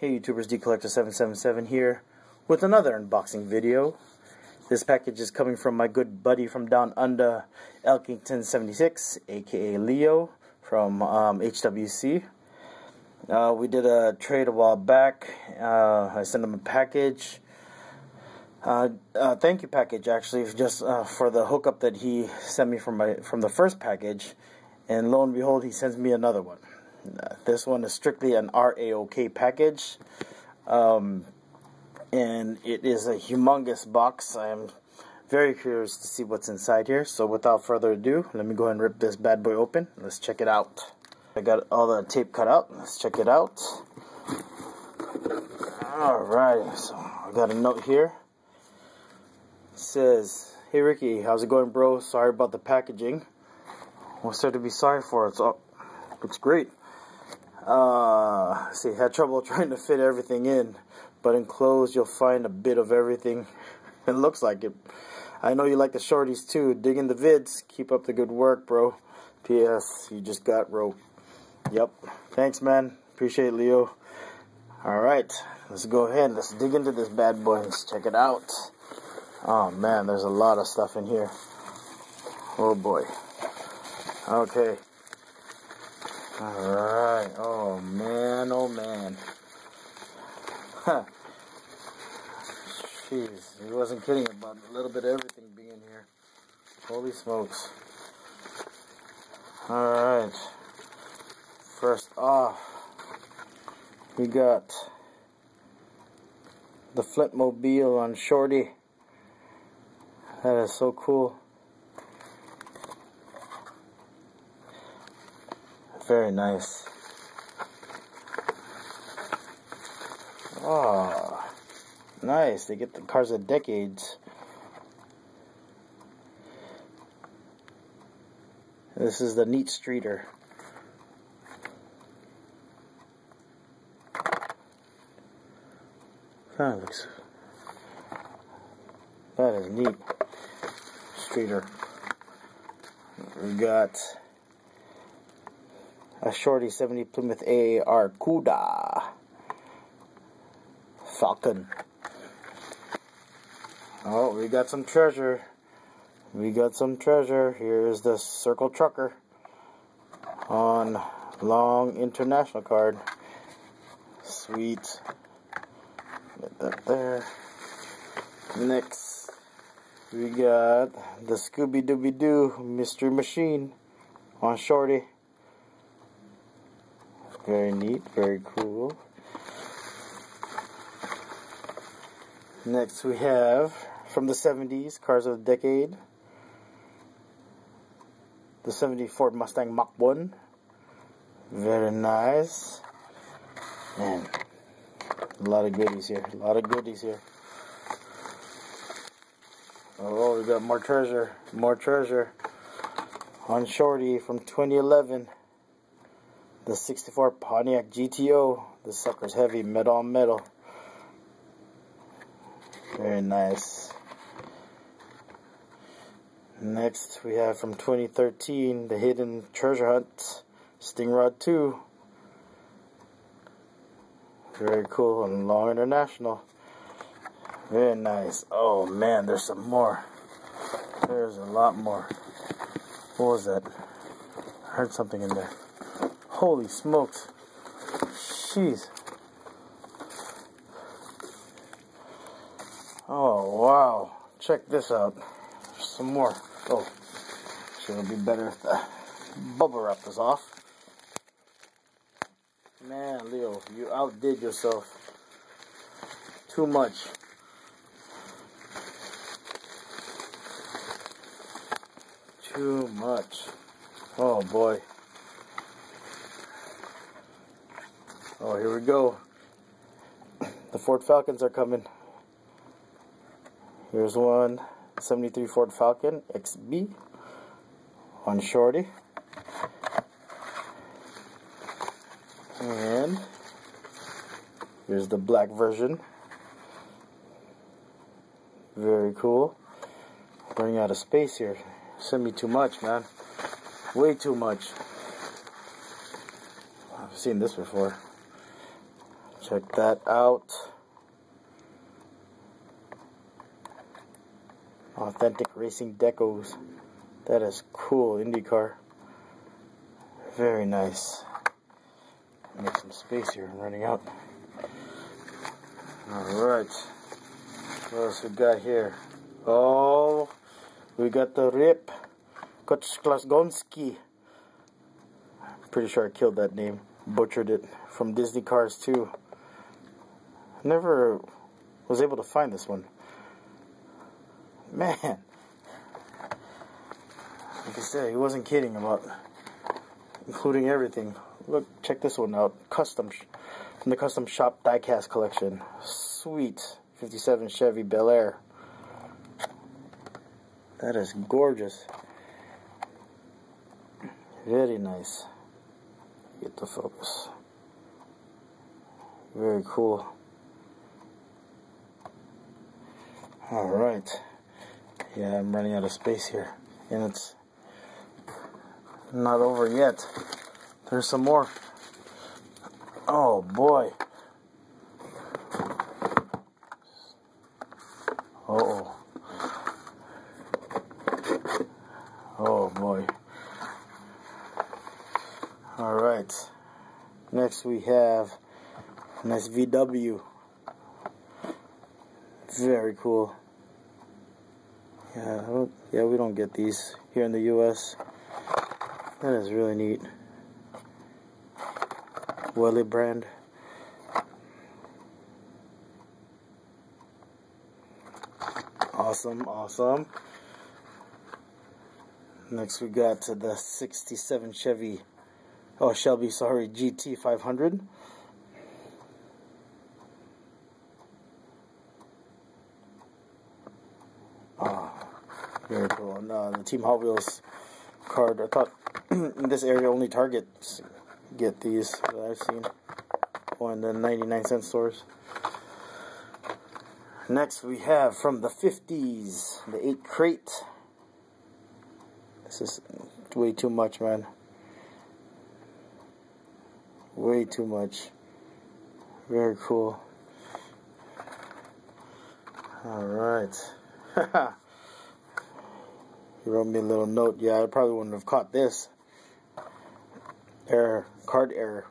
Hey YouTubers, DCollector777 here with another unboxing video. This package is coming from my good buddy from down under, Elkington76, aka Leo from um, HWC. Uh, we did a trade a while back. Uh, I sent him a package. Uh, uh thank you package actually, just uh, for the hookup that he sent me from my from the first package, and lo and behold, he sends me another one. This one is strictly an RAOK package. Um, and it is a humongous box. I am very curious to see what's inside here. So without further ado, let me go ahead and rip this bad boy open. Let's check it out. I got all the tape cut out. Let's check it out. Alright, so I got a note here. It says, Hey Ricky, how's it going bro? Sorry about the packaging. What's there to be sorry for? It's all, looks great. Uh, see, had trouble trying to fit everything in, but enclosed you'll find a bit of everything. it looks like it. I know you like the shorties too. Digging the vids. Keep up the good work, bro. P.S. You just got rope. Yep. Thanks, man. Appreciate it, Leo. Alright, let's go ahead. Let's dig into this bad boy. Let's check it out. Oh, man, there's a lot of stuff in here. Oh, boy. Okay. Alright. Oh, man. Oh, man. Jeez. He wasn't kidding about a little bit of everything being here. Holy smokes. Alright. First off, we got the Flintmobile on Shorty. That is so cool. Very nice. Oh, nice. They get the cars of decades. This is the Neat Streeter. Ah, that looks. That is neat. Streeter. We got a Shorty 70 Plymouth AAR Cuda Falcon. Oh, we got some treasure. We got some treasure. Here's the Circle Trucker on Long International card. Sweet. Get that there. Next, we got the Scooby Dooby Doo Mystery Machine on Shorty. Very neat, very cool. Next we have, from the 70s, Cars of the Decade, the 70 Ford Mustang Mach 1. Very nice. Man, a lot of goodies here. A lot of goodies here. Oh, we got more treasure. More treasure. On Shorty from 2011 the 64 Pontiac GTO. This sucker's heavy, metal on metal. Very nice. Next, we have from 2013, the Hidden Treasure Hunt, Sting Rod 2. Very cool and Long International. Very nice. Oh man, there's some more. There's a lot more. What was that? I heard something in there. Holy smokes. Jeez. Oh, wow. Check this out. Some more. Oh, sure it'll be better if the bubble wrap is off. Man, Leo, you outdid yourself. Too much. Too much. Oh boy. Oh, here we go. The Ford Falcons are coming. Here's one 73 Ford Falcon XB on Shorty. And here's the black version. Very cool. Running out of space here. Send me too much, man. Way too much. I've seen this before. Check that out. Authentic Racing Decos. That is cool, IndyCar. Very nice. Make some space here, I'm running out. Alright. What else we got here? Oh, we got the Rip Koczklasgonski. Pretty sure I killed that name. Butchered it. From Disney Cars 2. Never was able to find this one. Man. Like I said, he wasn't kidding about including everything. Look, check this one out. Custom from the Custom Shop Diecast Collection. Sweet. 57 Chevy Bel Air. That is gorgeous. Very nice. Get the focus. Very cool. Alright. Yeah, I'm running out of space here. And it's not over yet. There's some more. Oh boy. Uh oh. Oh boy. Alright. Next we have nice VW. Very cool. Yeah, oh, yeah, we don't get these here in the U.S. That is really neat. Welly brand. Awesome, awesome. Next we got the 67 Chevy, oh Shelby, sorry, GT 500. Ah, Very cool. And uh, the Team Hot Wheels card, I thought in this area only Targets get these that I've seen. Or in the 99 cent stores. Next we have from the 50s, the 8 crate. This is way too much, man. Way too much. Very cool. Alright. He wrote me a little note. Yeah, I probably wouldn't have caught this. Error. Card error.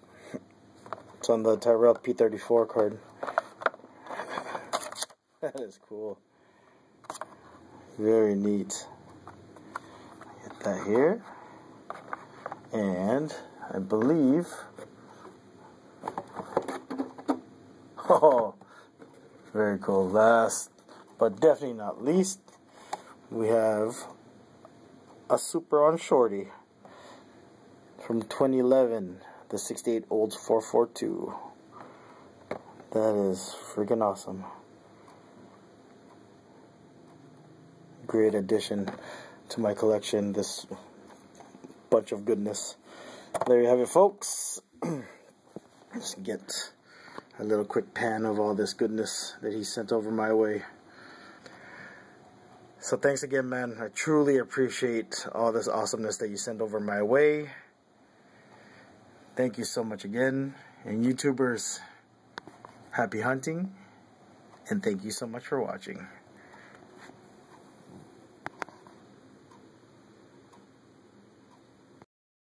It's on the Tyrell P34 card. that is cool. Very neat. Get that here. And I believe... Oh, very cool. Last, but definitely not least, we have a Super on Shorty from 2011, the 68 Olds 442. That is freaking awesome. Great addition to my collection, this bunch of goodness. There you have it, folks. Just get a little quick pan of all this goodness that he sent over my way. So thanks again, man. I truly appreciate all this awesomeness that you send over my way. Thank you so much again. And YouTubers, happy hunting. And thank you so much for watching.